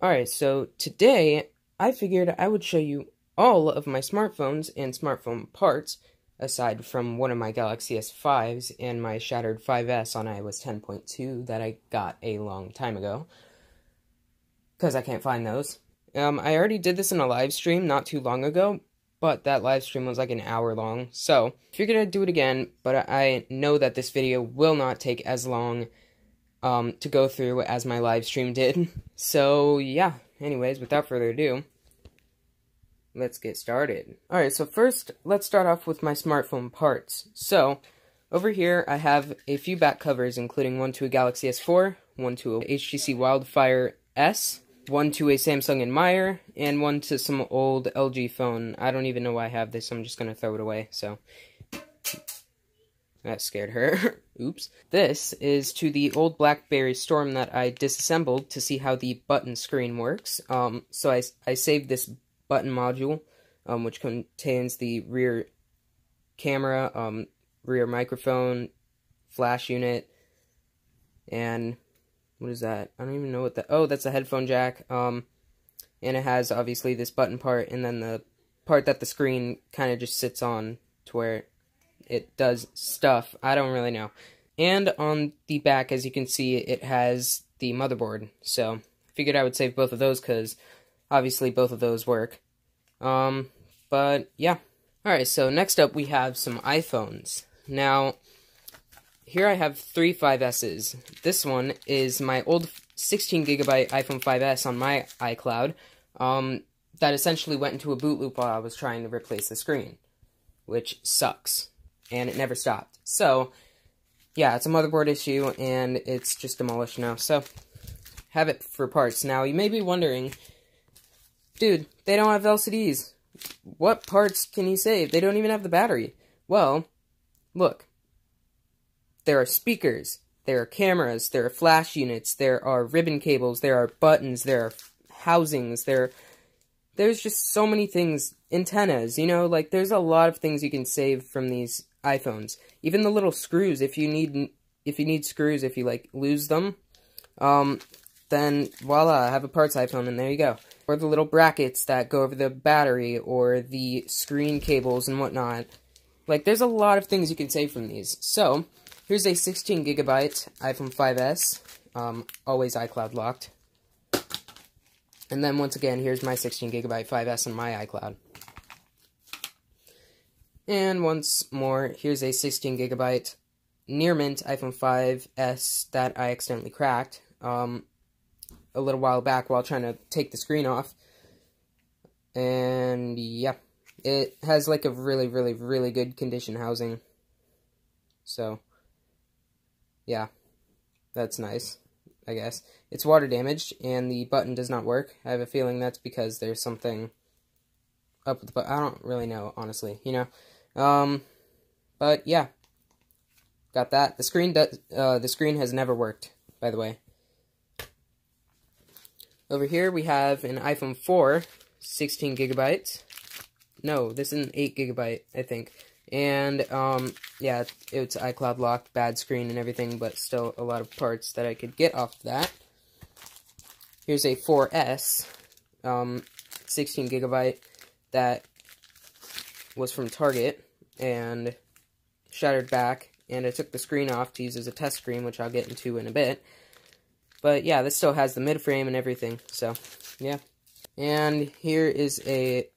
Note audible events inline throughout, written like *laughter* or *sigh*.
Alright, so today I figured I would show you all of my smartphones and smartphone parts, aside from one of my Galaxy S5s and my shattered 5S on iOS 10.2 that I got a long time ago. Because I can't find those. Um, I already did this in a live stream not too long ago, but that live stream was like an hour long, so figured I'd do it again, but I know that this video will not take as long um, to go through as my live stream did. So, yeah, anyways, without further ado, let's get started. Alright, so first, let's start off with my smartphone parts. So, over here, I have a few back covers, including one to a Galaxy S4, one to a HTC Wildfire S, one to a Samsung Admire, and one to some old LG phone. I don't even know why I have this, I'm just gonna throw it away, so... That scared her. *laughs* Oops. This is to the old BlackBerry Storm that I disassembled to see how the button screen works. Um, so I, I saved this button module, um, which contains the rear camera, um, rear microphone, flash unit, and what is that? I don't even know what that, oh, that's a headphone jack, um, and it has, obviously, this button part, and then the part that the screen kind of just sits on to where it does stuff. I don't really know. And on the back, as you can see, it has the motherboard. So, I figured I would save both of those because obviously both of those work. Um, but yeah. Alright, so next up we have some iPhones. Now, here I have three 5Ss. This one is my old 16 gigabyte iPhone 5S on my iCloud. Um, that essentially went into a boot loop while I was trying to replace the screen, which sucks and it never stopped. So, yeah, it's a motherboard issue, and it's just demolished now. So, have it for parts. Now, you may be wondering, dude, they don't have LCDs. What parts can you save? They don't even have the battery. Well, look. There are speakers, there are cameras, there are flash units, there are ribbon cables, there are buttons, there are housings, there there's just so many things antennas you know like there's a lot of things you can save from these iPhones. Even the little screws, if you need if you need screws, if you like lose them, um, then voila, I have a parts iPhone, and there you go. Or the little brackets that go over the battery, or the screen cables and whatnot. Like, there's a lot of things you can save from these. So, here's a 16 gigabyte iPhone 5S, um, always iCloud locked. And then once again, here's my 16 gigabyte 5S on my iCloud. And once more, here's a 16 gigabyte near mint iPhone 5S that I accidentally cracked um, a little while back while trying to take the screen off. And yeah, it has like a really, really, really good condition housing. So, yeah, that's nice, I guess. It's water damaged, and the button does not work. I have a feeling that's because there's something up with the button. I don't really know, honestly, you know. Um, but yeah, got that. The screen does. Uh, the screen has never worked, by the way. Over here we have an iPhone 4, 16 gigabytes. No, this is an 8 gigabyte, I think. And, um, yeah, it's iCloud locked, bad screen and everything, but still a lot of parts that I could get off of that. Here's a 4S, um, 16 gigabyte, that was from Target and shattered back, and I took the screen off to use as a test screen, which I'll get into in a bit. But yeah, this still has the mid frame and everything, so yeah. And here is a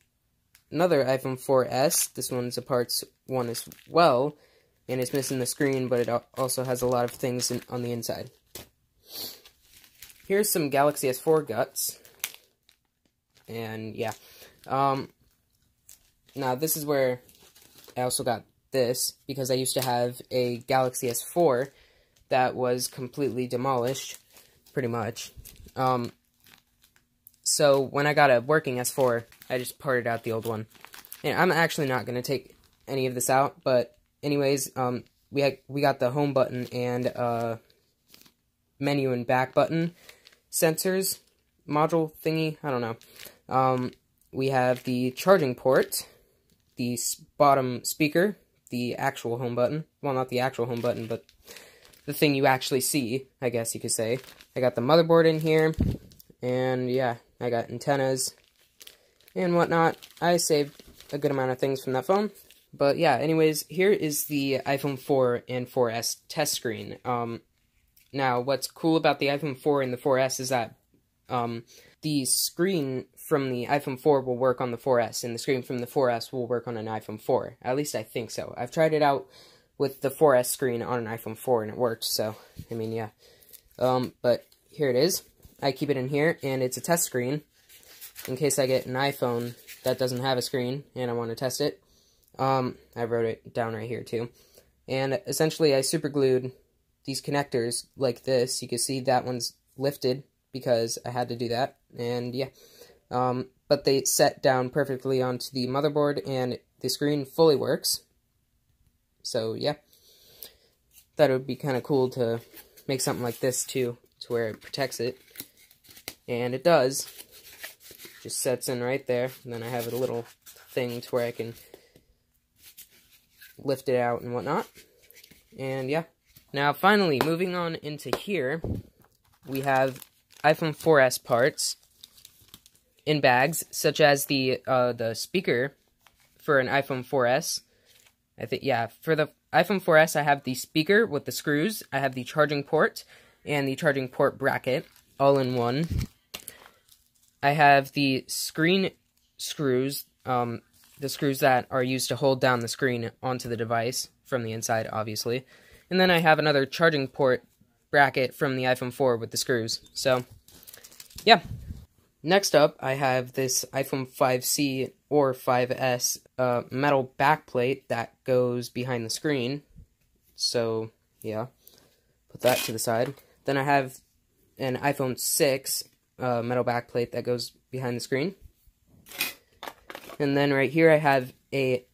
another iPhone 4S. This one's a parts one as well, and it's missing the screen, but it also has a lot of things in, on the inside. Here's some Galaxy S4 guts, and yeah. Um, now this is where I also got this because I used to have a Galaxy S4 that was completely demolished, pretty much. Um, so when I got a working S4, I just parted out the old one. And I'm actually not going to take any of this out, but anyways, um, we had, we got the home button and uh, menu and back button sensors module thingy. I don't know. Um, we have the charging port the bottom speaker, the actual home button. Well, not the actual home button, but the thing you actually see, I guess you could say. I got the motherboard in here, And yeah, I got antennas and whatnot. I saved a good amount of things from that phone. But yeah, anyways, here is the iPhone 4 and 4S test screen. Um, now, what's cool about the iPhone 4 and the 4S is that um, the screen from the iPhone 4 will work on the 4S, and the screen from the 4S will work on an iPhone 4. At least I think so. I've tried it out with the 4S screen on an iPhone 4, and it worked, so, I mean, yeah. Um, but here it is. I keep it in here, and it's a test screen, in case I get an iPhone that doesn't have a screen, and I want to test it. Um, I wrote it down right here, too. And essentially, I super glued these connectors like this. You can see that one's lifted because I had to do that. And yeah, um, but they set down perfectly onto the motherboard and the screen fully works. So yeah, thought it would be kind of cool to make something like this too, to where it protects it. And it does. Just sets in right there. And then I have a little thing to where I can lift it out and whatnot. And yeah. Now finally, moving on into here, we have iPhone 4S parts in bags, such as the uh, the speaker for an iPhone 4S. I think yeah, for the iPhone 4S, I have the speaker with the screws. I have the charging port and the charging port bracket all in one. I have the screen screws, um, the screws that are used to hold down the screen onto the device from the inside, obviously. And then I have another charging port bracket from the iPhone 4 with the screws. So, yeah. Next up, I have this iPhone 5C or 5S uh, metal backplate that goes behind the screen. So, yeah. Put that to the side. Then I have an iPhone 6 uh, metal backplate that goes behind the screen. And then right here I have a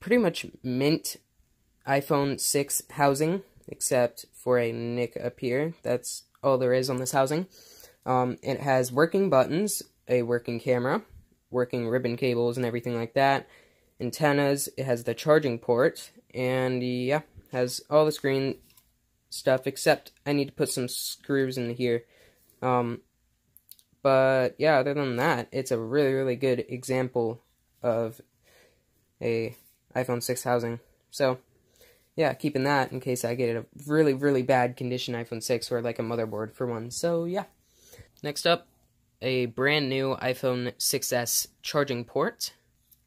pretty much mint iPhone 6 housing, except for a nick up here. That's all there is on this housing. Um, it has working buttons, a working camera, working ribbon cables and everything like that, antennas, it has the charging port, and yeah, has all the screen stuff, except I need to put some screws in here. Um, but yeah, other than that, it's a really, really good example of a iPhone 6 housing. So, yeah, keeping that in case I get a really, really bad condition iPhone 6 or like a motherboard for one. So, yeah. Next up, a brand new iPhone 6s charging port,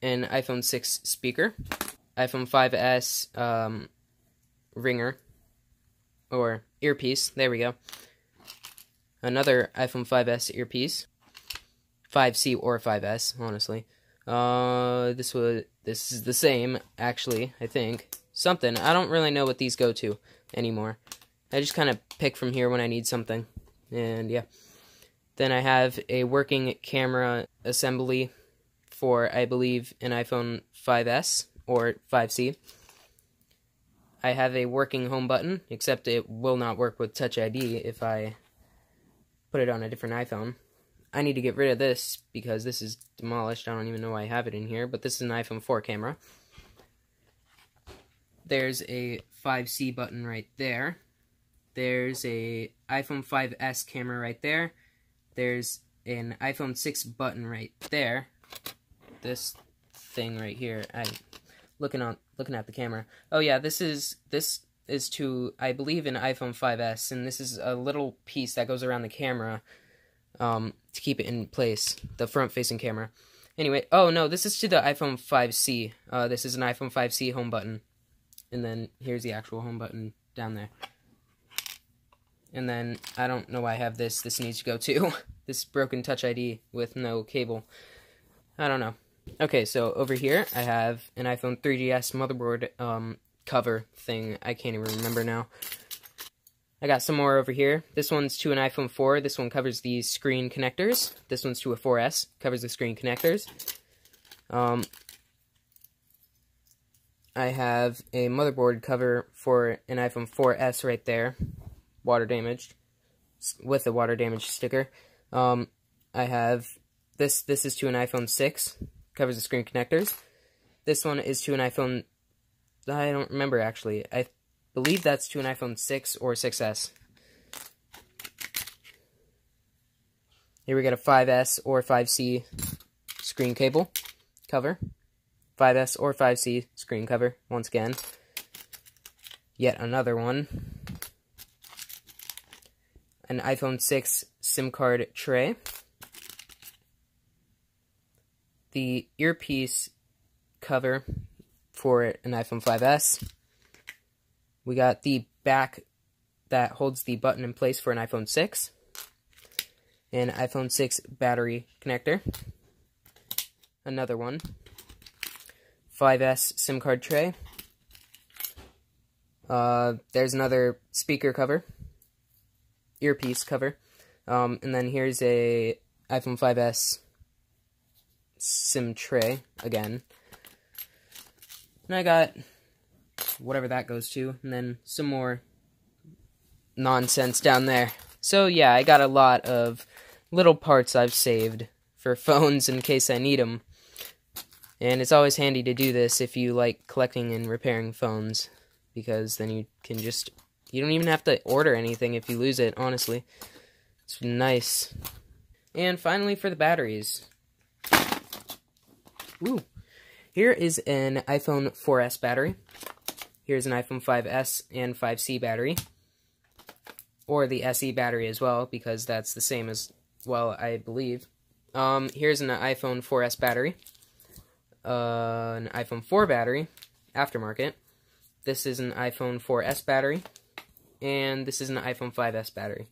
an iPhone 6 speaker, iPhone 5s um, ringer, or earpiece, there we go. Another iPhone 5s earpiece, 5C or 5S, honestly. Uh, this was this is the same actually. I think something. I don't really know what these go to anymore. I just kind of pick from here when I need something, and yeah. Then I have a working camera assembly for I believe an iPhone 5S or 5C. I have a working home button, except it will not work with Touch ID if I put it on a different iPhone. I need to get rid of this because this is demolished. I don't even know why I have it in here, but this is an iPhone 4 camera. There's a 5C button right there. There's a iPhone 5S camera right there. There's an iPhone 6 button right there. This thing right here. I looking on looking at the camera. Oh yeah, this is this is to I believe an iPhone 5S and this is a little piece that goes around the camera um, to keep it in place, the front facing camera. Anyway, oh no, this is to the iPhone 5C. Uh, this is an iPhone 5C home button. And then here's the actual home button down there. And then I don't know why I have this. This needs to go too. *laughs* this broken Touch ID with no cable. I don't know. Okay, so over here I have an iPhone 3GS motherboard um, cover thing. I can't even remember now. I got some more over here. This one's to an iPhone 4. This one covers the screen connectors. This one's to a 4S. Covers the screen connectors. Um, I have a motherboard cover for an iPhone 4S right there. Water damaged. With a water damage sticker. Um, I have this. This is to an iPhone 6. Covers the screen connectors. This one is to an iPhone... I don't remember, actually. I believe that's to an iPhone 6 or 6S. Here we got a 5S or 5C screen cable cover. 5S or 5C screen cover, once again. Yet another one. An iPhone 6 SIM card tray. The earpiece cover for an iPhone 5S. We got the back that holds the button in place for an iPhone 6. An iPhone 6 battery connector. Another one. 5S SIM card tray. Uh, there's another speaker cover. Earpiece cover. Um, and then here's a iPhone 5S SIM tray again. And I got whatever that goes to, and then some more nonsense down there. So yeah, I got a lot of little parts I've saved for phones in case I need them. And it's always handy to do this if you like collecting and repairing phones, because then you can just, you don't even have to order anything if you lose it, honestly. It's nice. And finally for the batteries. Ooh. Here is an iPhone 4S battery. Here's an iPhone 5S and 5C battery. Or the SE battery as well, because that's the same as, well, I believe. Um, here's an iPhone 4S battery. Uh, an iPhone 4 battery, aftermarket. This is an iPhone 4S battery. And this is an iPhone 5S battery.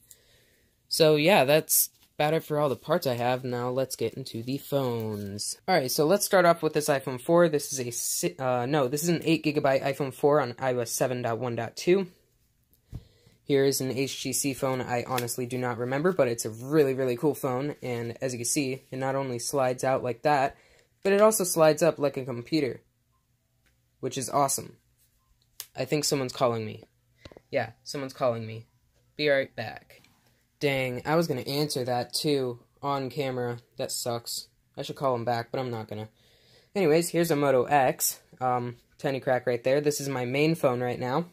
So, yeah, that's about it for all the parts I have. Now let's get into the phones. Alright, so let's start off with this iPhone 4. This is a, uh, no, this is an 8GB iPhone 4 on iOS 7.1.2. Here is an HTC phone I honestly do not remember, but it's a really, really cool phone. And as you can see, it not only slides out like that, but it also slides up like a computer. Which is awesome. I think someone's calling me. Yeah, someone's calling me. Be right back. Dang, I was gonna answer that too on camera. That sucks. I should call him back, but I'm not gonna. Anyways, here's a Moto X. Um, tiny crack right there. This is my main phone right now.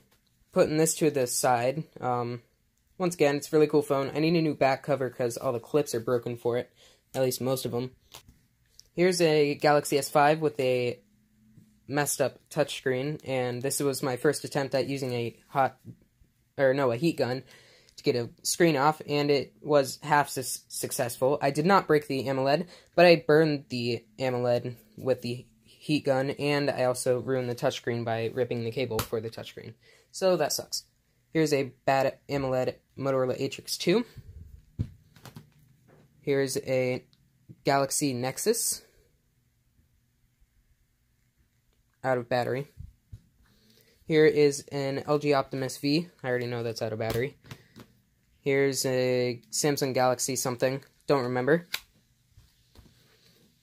Putting this to the side. Um, once again, it's a really cool phone. I need a new back cover because all the clips are broken for it. At least most of them. Here's a Galaxy S5 with a messed up touchscreen, and this was my first attempt at using a hot, or no, a heat gun to get a screen off, and it was half su successful. I did not break the AMOLED, but I burned the AMOLED with the heat gun, and I also ruined the touchscreen by ripping the cable for the touchscreen. So that sucks. Here's a bad AMOLED Motorola Atrix 2. Here's a Galaxy Nexus. Out of battery. Here is an LG Optimus V. I already know that's out of battery. Here's a Samsung Galaxy something. Don't remember.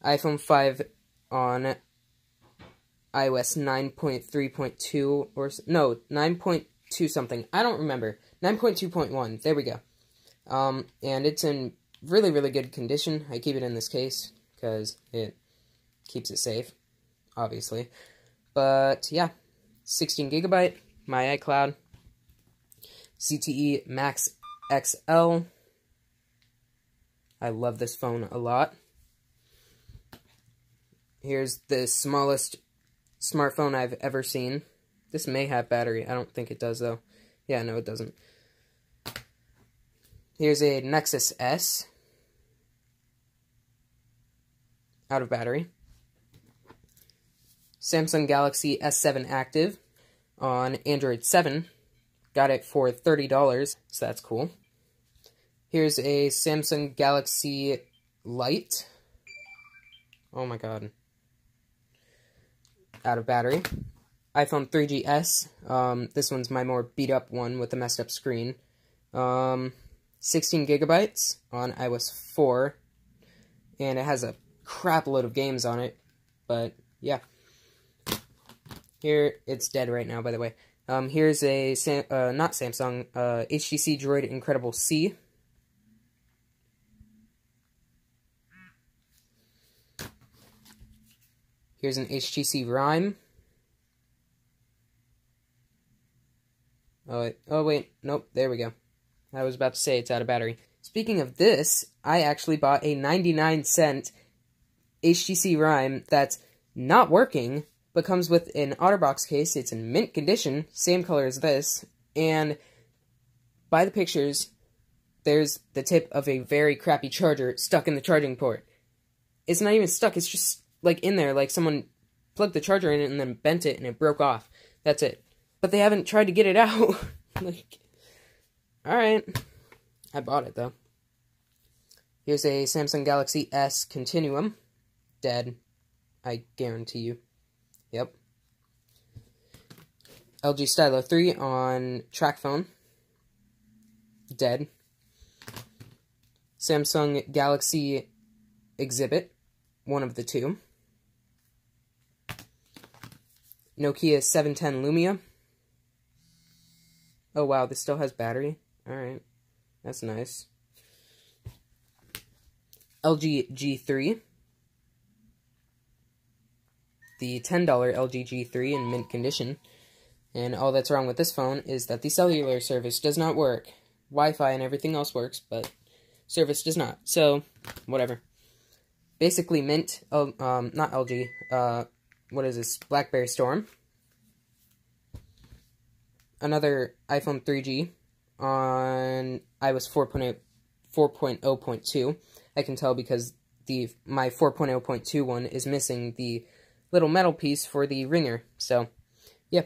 iPhone 5 on iOS 9.3.2 or no, 9.2 something. I don't remember. 9.2.1. There we go. Um, and it's in really, really good condition. I keep it in this case because it keeps it safe, obviously. But yeah, 16 gigabyte, my iCloud, ZTE Max XL. I love this phone a lot. Here's the smallest smartphone I've ever seen. This may have battery. I don't think it does, though. Yeah, no, it doesn't. Here's a Nexus S. Out of battery. Samsung Galaxy S7 Active on Android 7. Got it for $30, so that's cool. Here's a Samsung Galaxy Light. Oh my god. Out of battery. iPhone 3GS. Um, this one's my more beat up one with the messed up screen. Um, 16 gigabytes on iOS 4. And it has a crap load of games on it. But, yeah. Here, it's dead right now, by the way. Um, here's a, Sam uh, not Samsung, uh, HTC Droid Incredible C. Here's an HTC Rhyme. Oh, oh wait, nope, there we go. I was about to say it's out of battery. Speaking of this, I actually bought a 99 cent HTC Rhyme that's not working, but comes with an OtterBox case. It's in mint condition, same color as this, and by the pictures, there's the tip of a very crappy charger stuck in the charging port. It's not even stuck, it's just like in there, like someone plugged the charger in it and then bent it and it broke off. That's it. But they haven't tried to get it *laughs* out. like, alright. I bought it though. Here's a Samsung Galaxy S Continuum. Dead. I guarantee you. Yep. LG Stylo 3 on TracFone. Dead. Samsung Galaxy Exhibit. One of the two. Nokia 710 Lumia. Oh wow, this still has battery. Alright. That's nice. LG G3. The $10 LG G3 in mint condition. And all that's wrong with this phone is that the cellular service does not work. Wi-Fi and everything else works, but service does not. So, whatever. Basically, mint, um, not LG, uh, what is this? BlackBerry Storm. Another iPhone 3G on iOS 4.0, 4.0.2. I can tell because the my 4.0.2 one is missing the little metal piece for the ringer. So, yeah.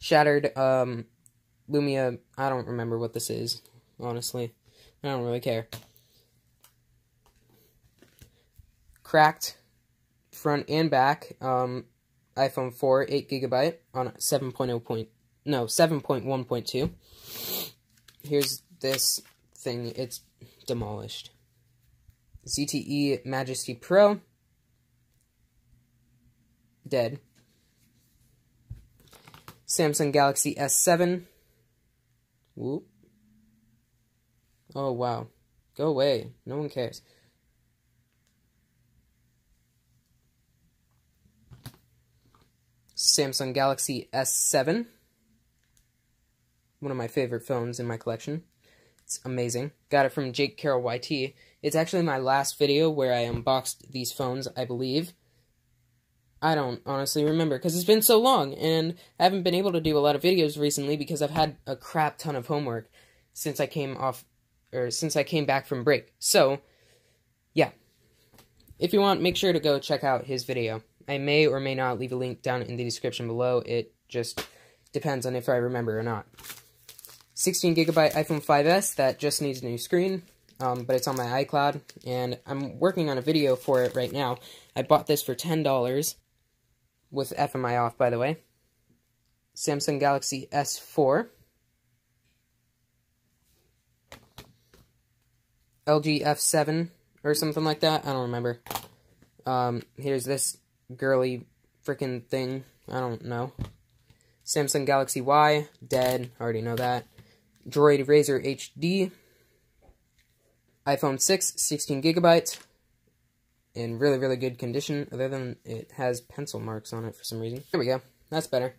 Shattered um, Lumia, I don't remember what this is, honestly. I don't really care. Cracked front and back um, iPhone 4 8 gigabyte on 7.0 point no 7.1.2. Here's this thing. It's demolished. ZTE Majesty Pro dead. Samsung Galaxy S7 Whoop. Oh, wow. Go away. No one cares. Samsung Galaxy S7. One of my favorite phones in my collection. It's amazing. Got it from Jake Carroll YT. It's actually my last video where I unboxed these phones, I believe. I don't honestly remember because it's been so long and I haven't been able to do a lot of videos recently because I've had a crap ton of homework since I came off or since I came back from break. So, yeah. If you want, make sure to go check out his video. I may or may not leave a link down in the description below. It just depends on if I remember or not. 16 gigabyte iPhone 5S that just needs a new screen, um, but it's on my iCloud, and I'm working on a video for it right now. I bought this for $10 with FMI off, by the way. Samsung Galaxy S4. LG F7 or something like that. I don't remember. Um, here's this girly freaking thing. I don't know. Samsung Galaxy Y, dead. I Already know that. Droid Razr HD. iPhone 6, 16 gigabytes in really, really good condition, other than it has pencil marks on it for some reason. There we go. That's better.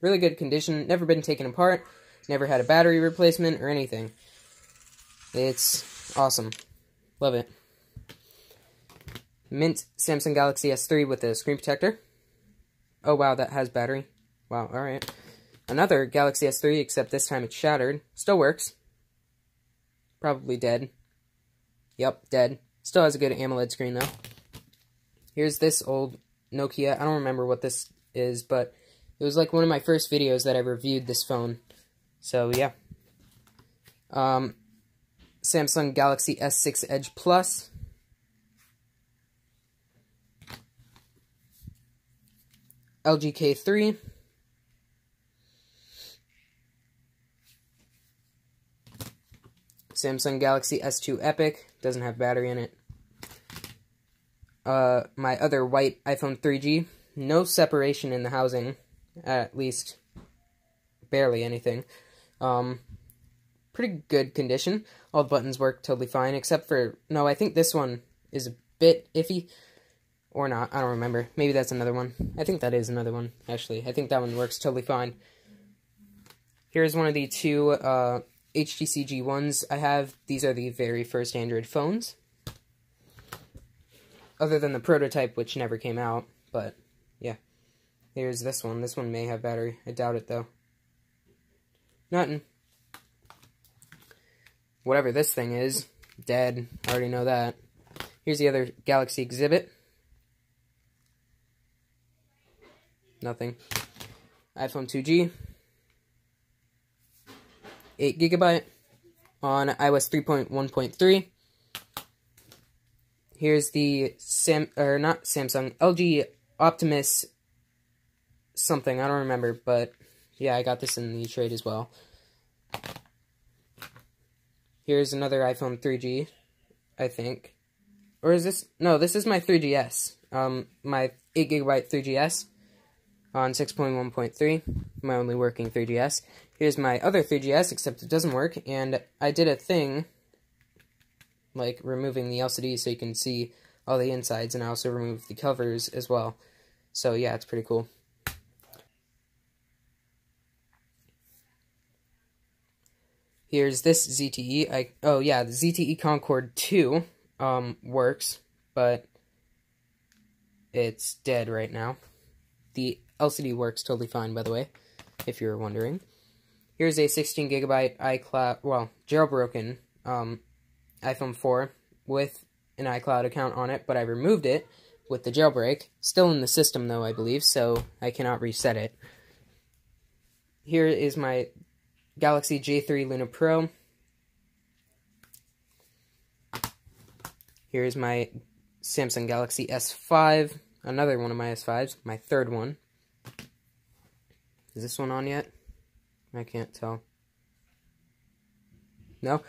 Really good condition, never been taken apart, never had a battery replacement or anything. It's awesome. Love it. Mint Samsung Galaxy S3 with a screen protector. Oh wow, that has battery. Wow, alright. Another Galaxy S3, except this time it's shattered. Still works. Probably dead. Yep, dead. Still has a good AMOLED screen, though. Here's this old Nokia. I don't remember what this is, but it was like one of my first videos that I reviewed this phone. So, yeah. Um, Samsung Galaxy S6 Edge Plus. LG K3. Samsung Galaxy S2 Epic. Doesn't have battery in it. Uh, my other white iPhone 3G. No separation in the housing. At least barely anything. Um, pretty good condition. All the buttons work totally fine, except for... No, I think this one is a bit iffy. Or not, I don't remember. Maybe that's another one. I think that is another one, actually. I think that one works totally fine. Here's one of the two uh, HTC G1s I have. These are the very first Android phones. Other than the prototype, which never came out, but yeah. Here's this one. This one may have battery. I doubt it, though. Nothing. Whatever this thing is, dead. I already know that. Here's the other Galaxy exhibit. Nothing. iPhone 2G. 8 gigabyte on iOS 3.1.3. Here's the Sam or not Samsung LG Optimus something I don't remember, but yeah, I got this in the trade as well. Here's another iPhone 3G, I think, or is this no? This is my 3GS. Um, my 8 gigabyte 3GS on 6.1.3, my only working 3GS. Here's my other 3GS, except it doesn't work, and I did a thing, like removing the LCD so you can see all the insides, and I also removed the covers as well. So yeah, it's pretty cool. Here's this ZTE. I oh yeah, the ZTE Concord 2 um works, but it's dead right now. The LCD works totally fine, by the way, if you're wondering. Here's a 16 gigabyte iCloud, well, jailbroken um, iPhone 4 with an iCloud account on it, but I removed it with the jailbreak. Still in the system, though, I believe, so I cannot reset it. Here is my Galaxy J3 Luna Pro. Here's my Samsung Galaxy S5, another one of my S5s, my third one. Is this one on yet? I can't tell. No?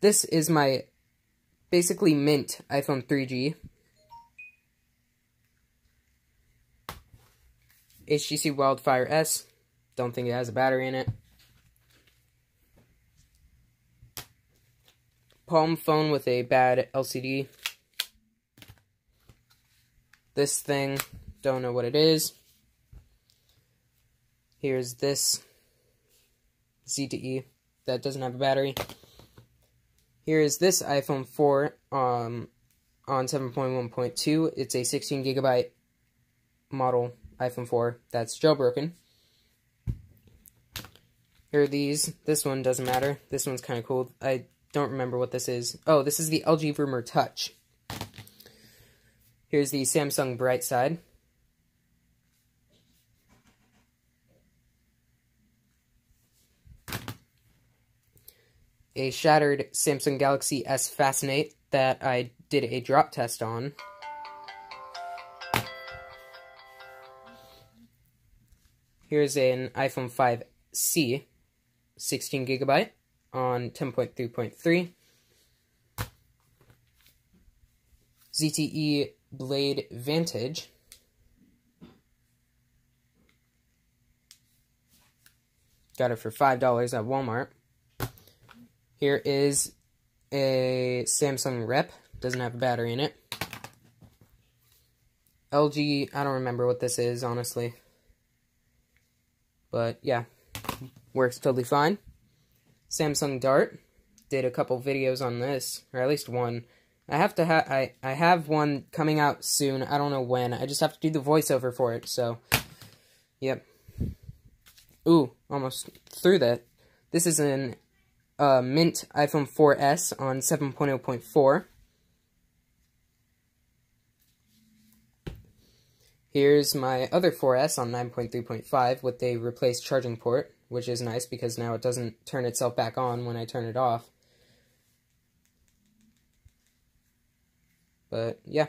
This is my basically mint iPhone 3G. HTC Wildfire S. Don't think it has a battery in it. Palm phone with a bad LCD. This thing, don't know what it is. Here's this ZTE that doesn't have a battery. Here is this iPhone 4 um, on 7.1.2. It's a 16 gigabyte model iPhone 4 that's jailbroken. Here are these. This one doesn't matter. This one's kind of cool. I don't remember what this is. Oh, this is the LG Rumor Touch. Here's the Samsung Brightside. A shattered Samsung Galaxy S Fascinate that I did a drop test on. Here's an iPhone 5C, 16 gigabyte on 10.3.3. ZTE Blade Vantage. Got it for $5 at Walmart. Here is a Samsung Repp. Doesn't have a battery in it. LG, I don't remember what this is, honestly. But, yeah. Works totally fine. Samsung Dart. Did a couple videos on this, or at least one. I have to have I I have one coming out soon. I don't know when. I just have to do the voiceover for it. So, yep. Ooh, almost through that. This is an uh, Mint iPhone 4S on 7.0.4. Here's my other 4S on 9.3.5 with a replaced charging port, which is nice because now it doesn't turn itself back on when I turn it off. But yeah,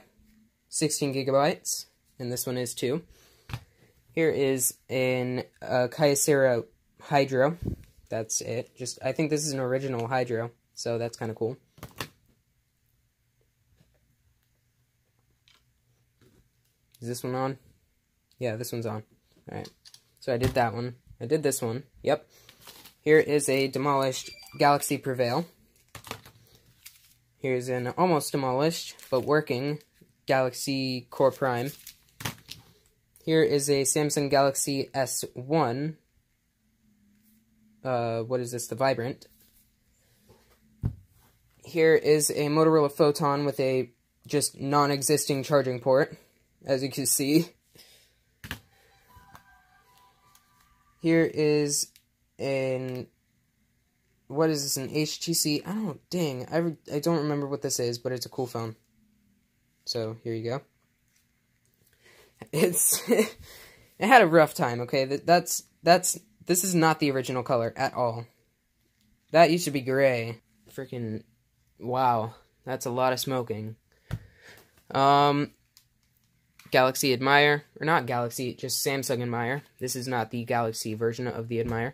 16 gigabytes, and this one is too. Here is an uh, Kyocera Hydro that's it. Just I think this is an original Hydro, so that's kind of cool. Is this one on? Yeah, this one's on. Alright. So I did that one. I did this one. Yep. Here is a demolished Galaxy Prevail. Here's an almost demolished, but working Galaxy Core Prime. Here is a Samsung Galaxy S1 uh, what is this, the Vibrant. here is a Motorola Photon with a just non-existing charging port, as you can see. Here is an what is this an HTC? I don't. Dang, I I don't remember what this is, but it's a cool phone. So here you go. It's *laughs* it had a rough time. Okay, that, that's that's this is not the original color at all. That used to be gray. Freaking wow, that's a lot of smoking. Um, Galaxy Admire, or not Galaxy, just Samsung Admire. This is not the Galaxy version of the Admire.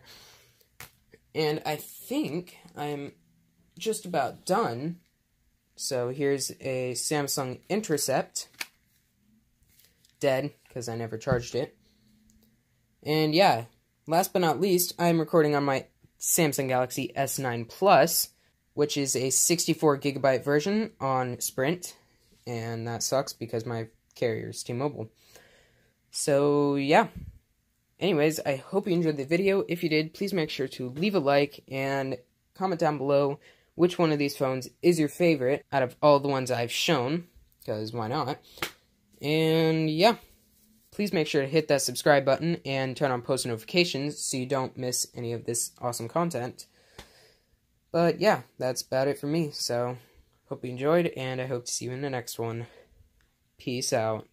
And I think I'm just about done. So here's a Samsung Intercept. Dead, because I never charged it. And yeah, last but not least, I'm recording on my Samsung Galaxy S9 Plus, which is a 64 gigabyte version on Sprint. And that sucks because my carrier is T-Mobile. So yeah. Anyways, I hope you enjoyed the video. If you did, please make sure to leave a like and comment down below which one of these phones is your favorite out of all the ones I've shown, because why not? And yeah, please make sure to hit that subscribe button and turn on post notifications so you don't miss any of this awesome content. But yeah, that's about it for me, so hope you enjoyed, and I hope to see you in the next one. Peace out.